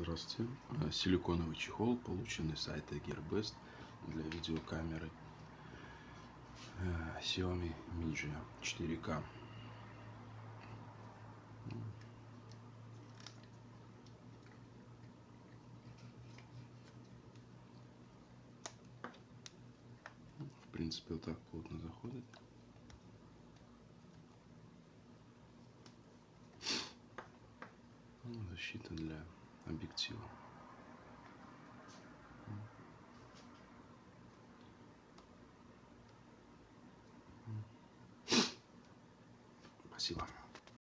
Здравствуйте. Э, силиконовый чехол, полученный с сайта Gearbest для видеокамеры э, Xiaomi Miji 4K. В принципе, вот так плотно заходит. Ну, защита для объектива. Спасибо.